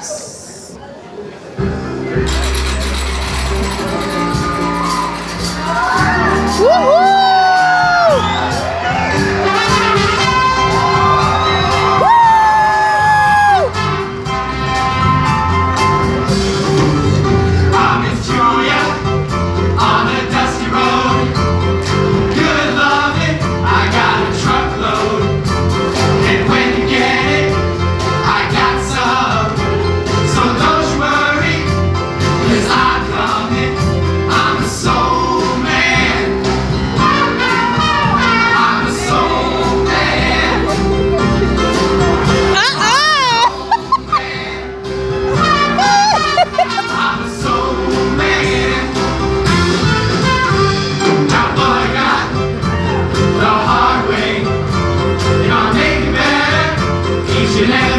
Yes. you.